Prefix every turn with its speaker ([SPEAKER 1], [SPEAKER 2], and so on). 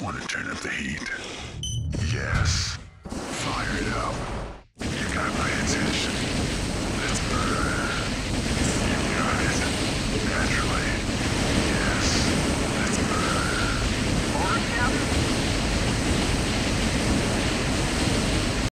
[SPEAKER 1] Want to turn up the heat?